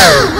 Fire!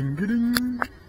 Ding ding.